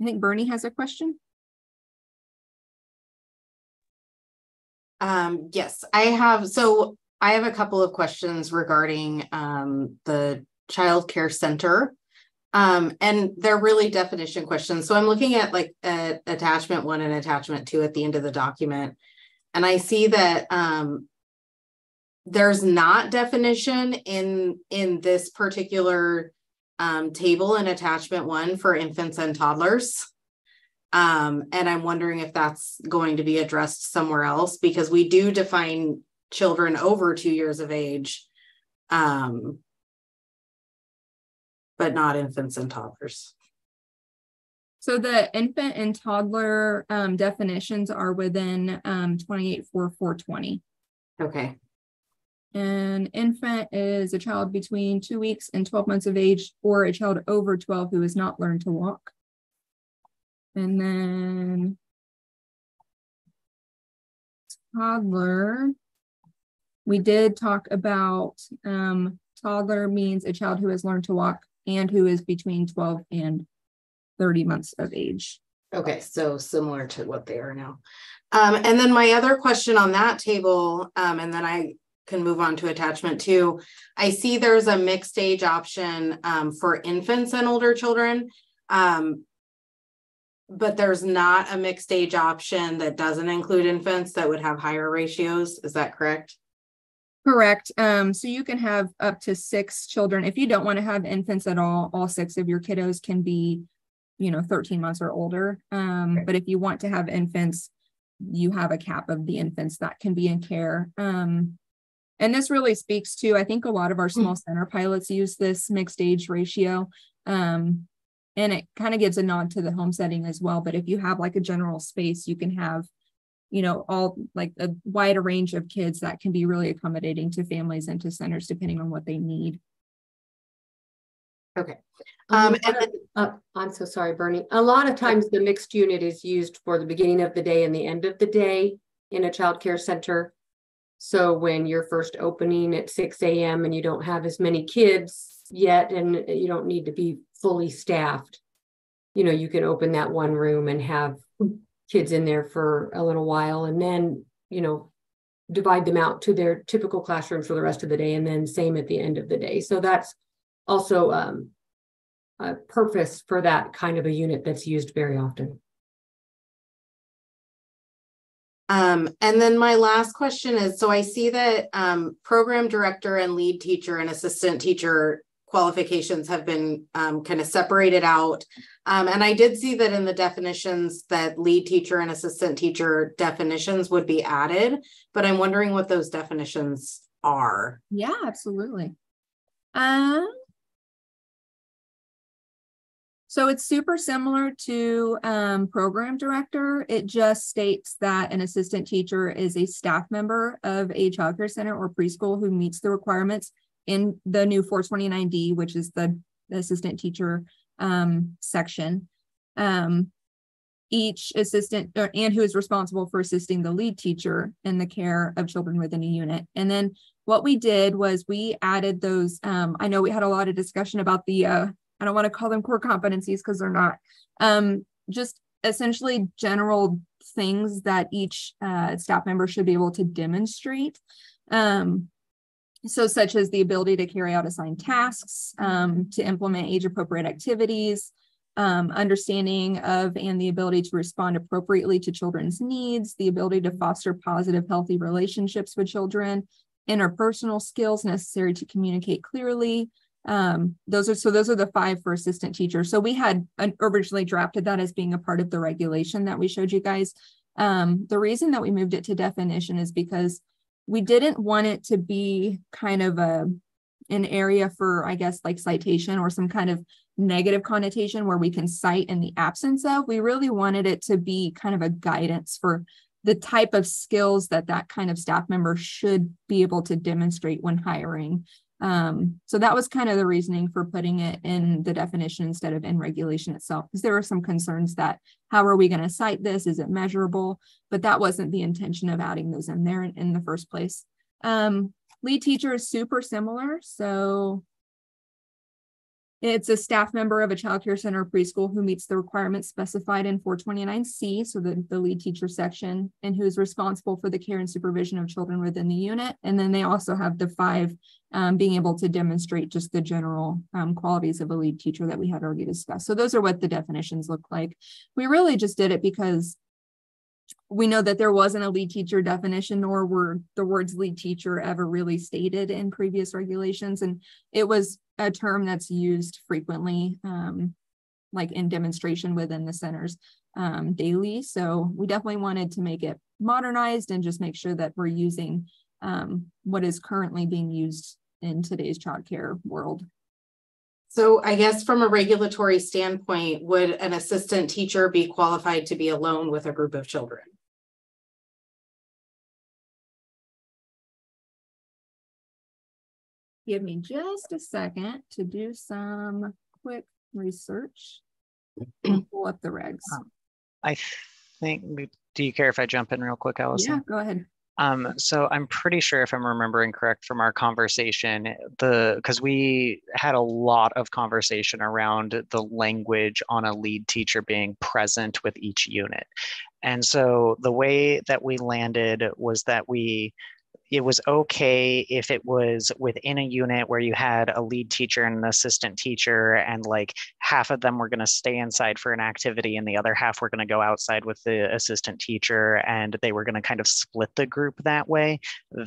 I think Bernie has a question. Um, yes, I have, so I have a couple of questions regarding um, the child care center. Um, and they're really definition questions. So I'm looking at like uh, attachment one and attachment two at the end of the document. And I see that um, there's not definition in in this particular um, table in attachment one for infants and toddlers. Um, and I'm wondering if that's going to be addressed somewhere else because we do define children over two years of age. Um, but not infants and toddlers. So the infant and toddler um, definitions are within um, 284420. Okay. An infant is a child between two weeks and 12 months of age, or a child over 12 who has not learned to walk. And then toddler, we did talk about um, toddler means a child who has learned to walk and who is between 12 and 30 months of age. Okay, so similar to what they are now. Um, and then my other question on that table, um, and then I can move on to attachment two. I see there's a mixed age option um, for infants and older children. Um, but there's not a mixed age option that doesn't include infants that would have higher ratios. Is that correct? Correct. Um, so you can have up to six children. If you don't want to have infants at all, all six of your kiddos can be, you know, 13 months or older. Um, but if you want to have infants, you have a cap of the infants that can be in care. Um, and this really speaks to, I think a lot of our small center pilots use this mixed age ratio. Um, and it kind of gives a nod to the home setting as well. But if you have like a general space, you can have you know, all like a wider range of kids that can be really accommodating to families and to centers depending on what they need. Okay. Um, and then, uh, I'm so sorry, Bernie. A lot of times the mixed unit is used for the beginning of the day and the end of the day in a child care center. So when you're first opening at 6 a.m. and you don't have as many kids yet and you don't need to be fully staffed, you know, you can open that one room and have kids in there for a little while and then you know divide them out to their typical classrooms for the rest of the day and then same at the end of the day. So that's also um, a purpose for that kind of a unit that's used very often. Um, and then my last question is, so I see that um, program director and lead teacher and assistant teacher qualifications have been um, kind of separated out. Um, and I did see that in the definitions that lead teacher and assistant teacher definitions would be added, but I'm wondering what those definitions are. Yeah, absolutely. Um, so it's super similar to um, program director. It just states that an assistant teacher is a staff member of a childcare center or preschool who meets the requirements in the new 429D, which is the, the assistant teacher um, section. Um, each assistant or, and who is responsible for assisting the lead teacher in the care of children within a unit. And then what we did was we added those. Um, I know we had a lot of discussion about the uh, I don't want to call them core competencies because they're not. Um, just essentially general things that each uh, staff member should be able to demonstrate. Um, so such as the ability to carry out assigned tasks, um, to implement age appropriate activities, um, understanding of and the ability to respond appropriately to children's needs, the ability to foster positive, healthy relationships with children, interpersonal skills necessary to communicate clearly, um, those are so those are the five for assistant teachers. So we had originally drafted that as being a part of the regulation that we showed you guys. Um, the reason that we moved it to definition is because we didn't want it to be kind of a an area for, I guess, like citation or some kind of negative connotation where we can cite in the absence of. We really wanted it to be kind of a guidance for the type of skills that that kind of staff member should be able to demonstrate when hiring um, so that was kind of the reasoning for putting it in the definition instead of in regulation itself, because there were some concerns that how are we going to cite this? Is it measurable? But that wasn't the intention of adding those in there in, in the first place. Um, lead teacher is super similar. So it's a staff member of a child care center or preschool who meets the requirements specified in 429C, so the, the lead teacher section, and who is responsible for the care and supervision of children within the unit. And then they also have the five um, being able to demonstrate just the general um, qualities of a lead teacher that we had already discussed. So those are what the definitions look like. We really just did it because we know that there wasn't a lead teacher definition, nor were the words lead teacher ever really stated in previous regulations. And it was a term that's used frequently, um, like in demonstration within the centers um, daily. So we definitely wanted to make it modernized and just make sure that we're using um, what is currently being used in today's childcare world. So I guess from a regulatory standpoint, would an assistant teacher be qualified to be alone with a group of children? Give me just a second to do some quick research [CLEARS THROAT] and pull up the regs. Um, I think, do you care if I jump in real quick, Allison? Yeah, go ahead. Um, so I'm pretty sure if I'm remembering correct from our conversation, the because we had a lot of conversation around the language on a lead teacher being present with each unit. And so the way that we landed was that we it was okay if it was within a unit where you had a lead teacher and an assistant teacher and like half of them were going to stay inside for an activity and the other half were going to go outside with the assistant teacher and they were going to kind of split the group that way.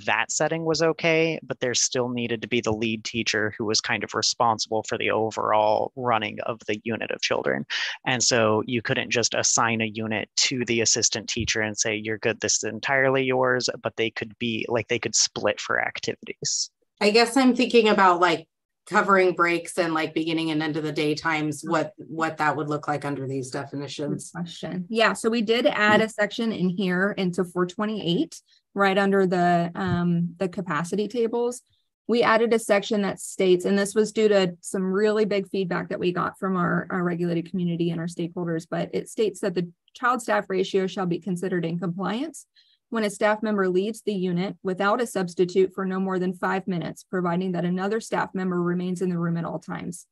That setting was okay but there still needed to be the lead teacher who was kind of responsible for the overall running of the unit of children. And so you couldn't just assign a unit to the assistant teacher and say you're good this is entirely yours but they could be like they could split for activities. I guess I'm thinking about like covering breaks and like beginning and end of the day times what what that would look like under these definitions. Good question. Yeah so we did add a section in here into 428 right under the um the capacity tables. We added a section that states and this was due to some really big feedback that we got from our, our regulated community and our stakeholders but it states that the child staff ratio shall be considered in compliance when a staff member leaves the unit without a substitute for no more than five minutes, providing that another staff member remains in the room at all times.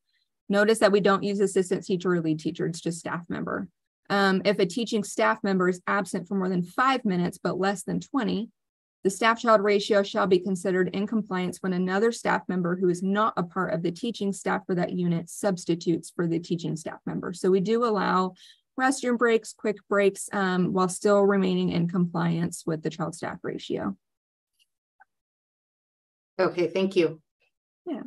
Notice that we don't use assistant teacher or lead teacher, it's just staff member. Um, if a teaching staff member is absent for more than five minutes, but less than 20, The staff child ratio shall be considered in compliance when another staff member who is not a part of the teaching staff for that unit substitutes for the teaching staff member. So we do allow restroom breaks, quick breaks, um, while still remaining in compliance with the child staff ratio. Okay, thank you. Yeah.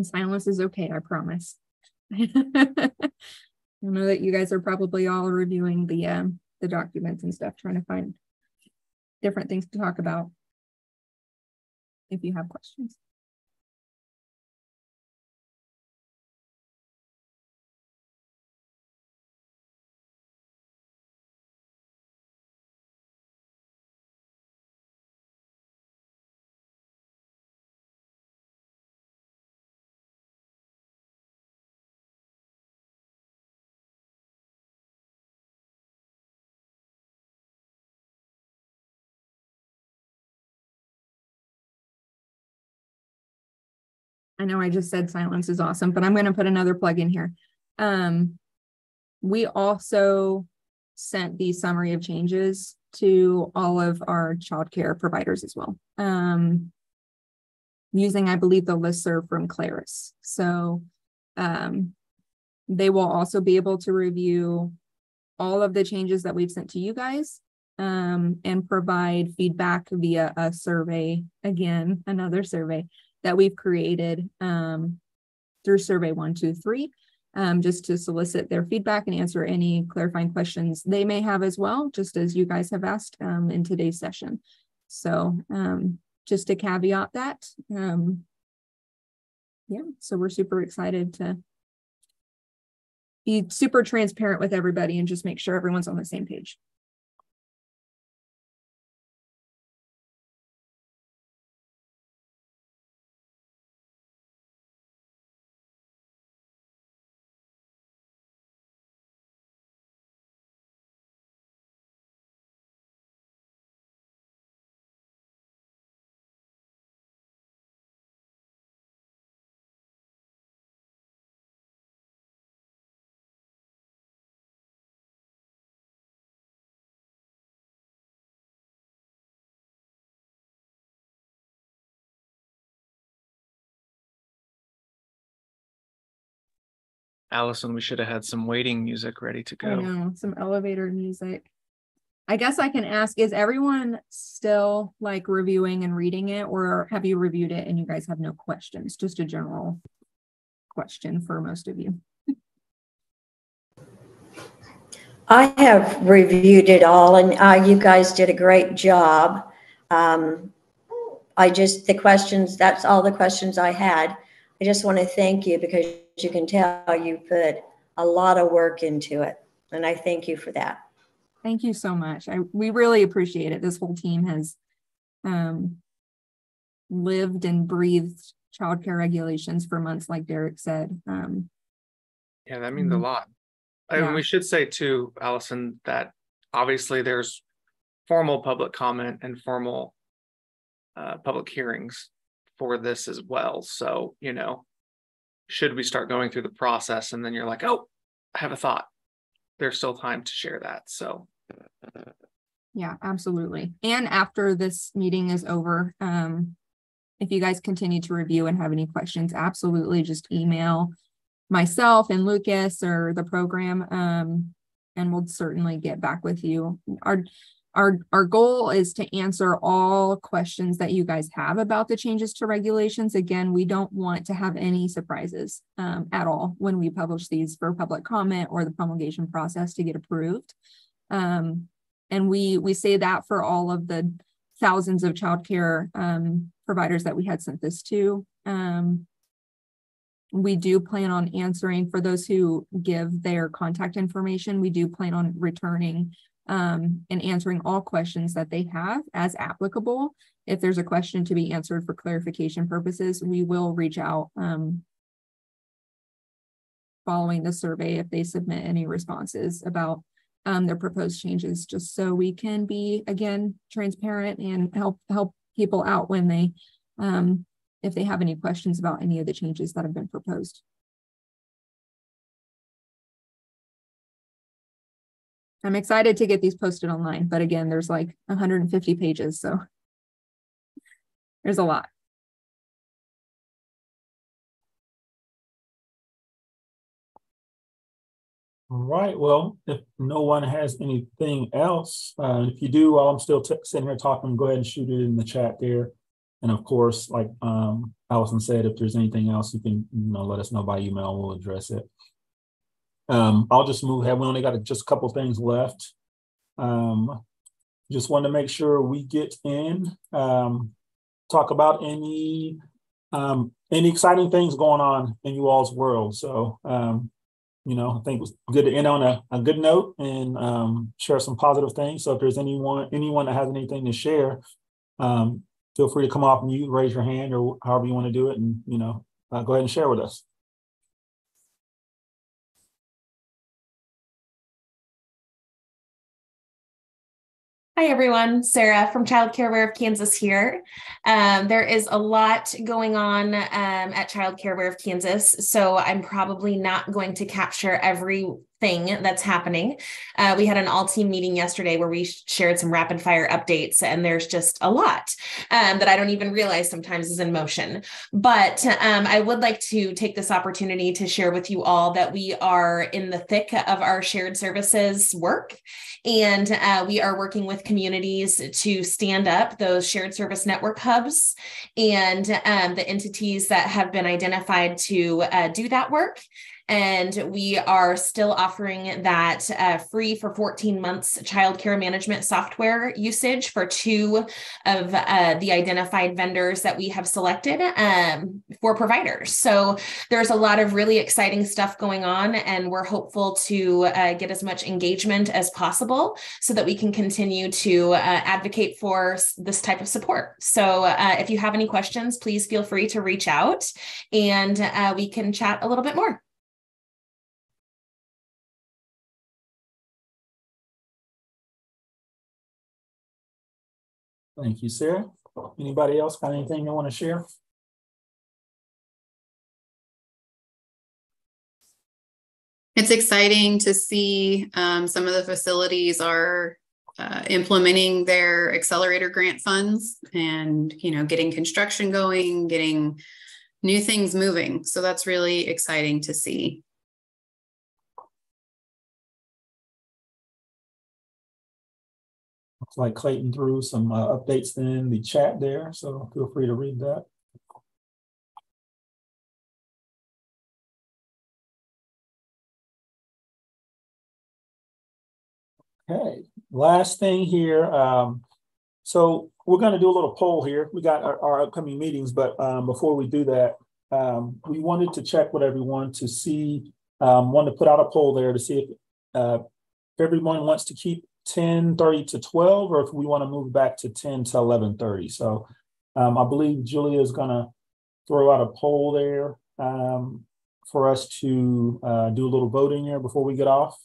And silence is okay, I promise. [LAUGHS] I know that you guys are probably all reviewing the um the documents and stuff, trying to find different things to talk about. If you have questions. I know I just said silence is awesome, but I'm going to put another plug in here. Um, we also sent the summary of changes to all of our childcare providers as well. Um, using, I believe, the listserv from Claris. So um, they will also be able to review all of the changes that we've sent to you guys um, and provide feedback via a survey, again, another survey that we've created um, through survey one, two, three, um, just to solicit their feedback and answer any clarifying questions they may have as well, just as you guys have asked um, in today's session. So um, just to caveat that, um, yeah, so we're super excited to be super transparent with everybody and just make sure everyone's on the same page. Allison, we should have had some waiting music ready to go. I go. know, some elevator music. I guess I can ask, is everyone still like reviewing and reading it, or have you reviewed it and you guys have no questions? Just a general question for most of you. I have reviewed it all and uh, you guys did a great job. Um, I just, the questions, that's all the questions I had. I just want to thank you because you can tell you put a lot of work into it. And I thank you for that. Thank you so much. I we really appreciate it. This whole team has um, lived and breathed childcare regulations for months, like Derek said. Um, Yeah, that means a Mhm. lot. And Yeah. we should say too, Allison, that obviously there's formal public comment and formal uh, public hearings for this as well. So, you know, should we start going through the process and then you're like, oh, I have a thought. There's still time to share that. So Yeah, absolutely. And after this meeting is over, um, if you guys continue to review and have any questions, absolutely just email myself and Lucas or the program. Um, and we'll certainly get back with you. Our our our goal is to answer all questions that you guys have about the changes to regulations. Again, we don't want to have any surprises um, at all when we publish these for public comment or the promulgation process to get approved. Um, and we we say that for all of the thousands of childcare um, providers that we had sent this to. Um, we do plan on answering for those who give their contact information. We do plan on returning um, and answering all questions that they have as applicable. If there's a question to be answered for clarification purposes, we will reach out um, following the survey if they submit any responses about um, their proposed changes, just so we can be again transparent and help help people out when they um, if they have any questions about any of the changes that have been proposed. I'm excited to get these posted online, but again, there's like 150 pages, so there's a lot. All right. Well, if no one has anything else, uh, if you do, while I'm still sitting here talking, go ahead and shoot it in the chat there. And of course, like um, Allison said, if there's anything else, you can you know let us know by email. We'll address it. Um, I'll just move ahead. We only got just a couple things left. Um, just want to make sure we get in, um, talk about any um, any exciting things going on in you all's world. So um, you know, I think it was good to end on a, a good note and um, share some positive things. So if there's anyone anyone that has anything to share, feel free to come off mute, raise your hand, or however you want to do it, and you know, uh, go ahead and share with us. Hi, everyone. Sarah from Child Care Aware of Kansas here. Um, there is a lot going on um, at Child Care Aware of Kansas, so I'm probably not going to capture every thing that's happening. Uh, we had an all team meeting yesterday where we shared some rapid fire updates, and there's just a lot um, that I don't even realize sometimes is in motion. But um, I would like to take this opportunity to share with you all that we are in the thick of our shared services work, and uh, we are working with communities to stand up those shared service network hubs and um, the entities that have been identified to uh, do that work. And we are still offering that uh, free for 14 months childcare management software usage for two of uh, the identified vendors that we have selected um, for providers. So there's a lot of really exciting stuff going on, and we're hopeful to uh, get as much engagement as possible so that we can continue to uh, advocate for this type of support. So uh, if you have any questions, please feel free to reach out and uh, we can chat a little bit more. Thank you, Sarah. Anybody else got anything you want to share? It's exciting to see um, some of the facilities are uh, implementing their accelerator grant funds and you know getting construction going, getting new things moving. So that's really exciting to see. Looks like Clayton threw some uh, updates in the chat there, so feel free to read that. Okay, last thing here. Um, so we're going to do a little poll here. We got our, our upcoming meetings, but um, before we do that, um, we wanted to check with everyone to see, um, wanted to put out a poll there to see if, uh, if everyone wants to keep 10 30 to 12 or if we want to move back to 10 to 11 30 so um, i believe julia is going to throw out a poll there um, for us to uh, do a little voting here before we get off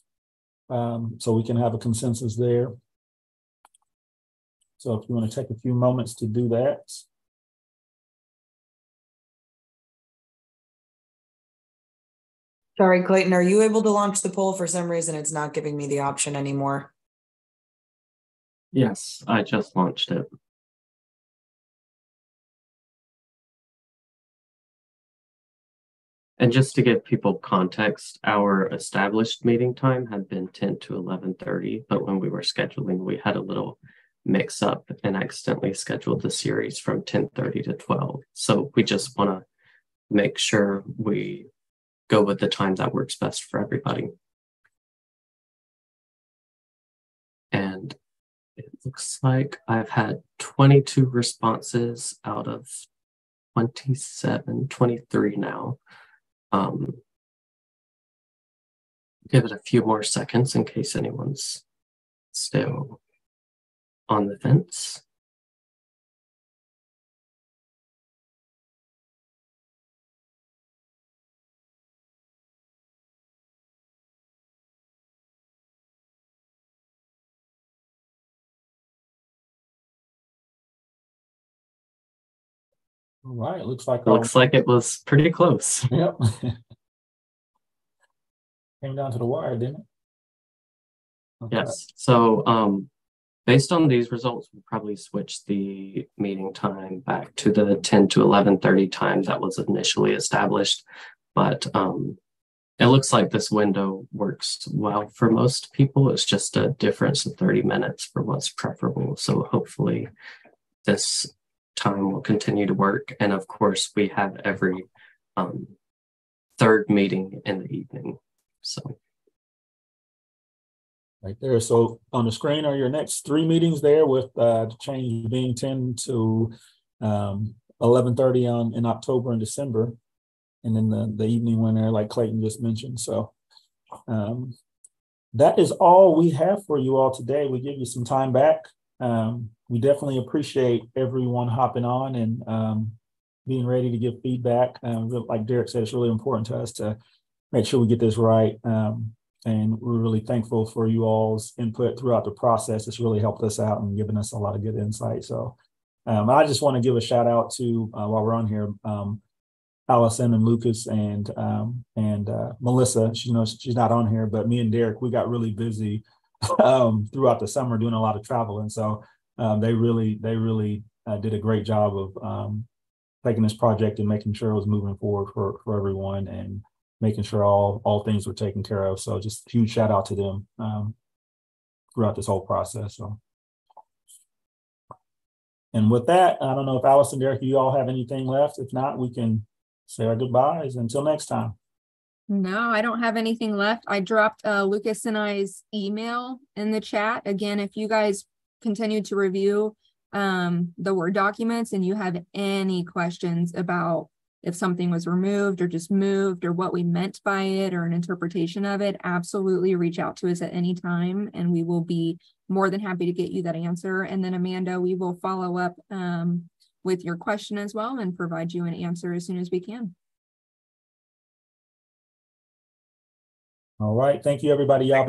um, so we can have a consensus there so if you want to take a few moments to do that Sorry, Clayton, are you able to launch the poll? For some reason, it's not giving me the option anymore. Yes, I just launched it. And just to give people context, our established meeting time had been 10 to 11:30, but when we were scheduling, we had a little mix up and accidentally scheduled the series from 10:30 to 12. So we just want to make sure we go with the time that works best for everybody. Looks like I've had 22 responses out of 27, 23 now. um, give it a few more seconds in case anyone's still on the fence. All right, looks like. Looks like it was pretty close. [LAUGHS] Yep. Came down to the wire, didn't it? Okay. Yes. So, um, based on these results, we'll probably switch the meeting time back to the 10 to 11:30 time that was initially established. But um, it looks like this window works well for most people. It's just a difference of 30 minutes for what's preferable. So hopefully this time will continue to work. And of course, we have every um, third meeting in the evening. So Right there. So on the screen are your next three meetings there with uh, the change being 10 to um, 11:30 on in October and December, and then the the evening one there, like Clayton just mentioned. So um, that is all we have for you all today. We give you some time back. Um, we definitely appreciate everyone hopping on and um, being ready to give feedback. Um, like Derek said, it's really important to us to make sure we get this right. Um, and we're really thankful for you all's input throughout the process. It's really helped us out and given us a lot of good insight. So um, I just want to give a shout out to uh, while we're on here, um, Allison and Lucas and and uh, Melissa. She knows she's not on here, but me and Derek, we got really busy [LAUGHS] throughout the summer doing a lot of travel, and so um, they really they really uh, did a great job of um, taking this project and making sure it was moving forward for for everyone and making sure all all things were taken care of. So just huge shout out to them um, throughout this whole process. So. And with that, I don't know if Allison, Derek, you all have anything left. If not, we can say our goodbyes until next time. No, I don't have anything left. I dropped uh, Lucas and I's email in the chat. Again, if you guys continue to review um, the Word documents and you have any questions about if something was removed or just moved or what we meant by it or an interpretation of it, absolutely reach out to us at any time and we will be more than happy to get you that answer. And then Amanda, we will follow up um, with your question as well and provide you an answer as soon as we can. All right. Thank you, everybody. Y'all